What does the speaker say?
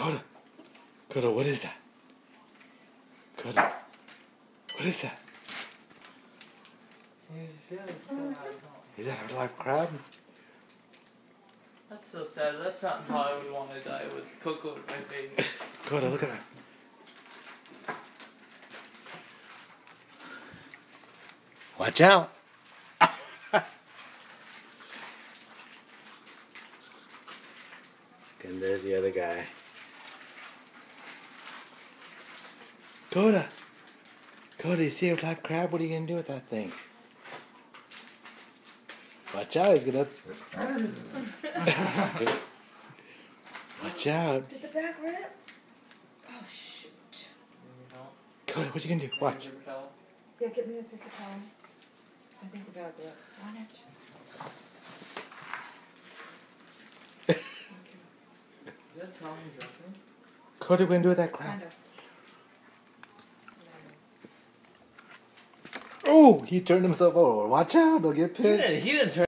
Koda. Koda, what is that? Koda. What is that? Is that a live crab? That's so sad. That's not how I would want to die with Coco in my face. Koda, look at that. Watch out. and there's the other guy. Koda. Koda, you see a live crab? What are you going to do with that thing? Watch out, he's going to... Watch out. Did the back rip? Oh shoot. You know? Koda, what you going to do? Watch. Paper. Yeah, get me a paper towel. I think the back rip. On it. Is that towel and dressing? Koda, what are you going to do with that crab? Oh, he turned himself over. Watch out, he'll get He didn't, pinched. he didn't turn.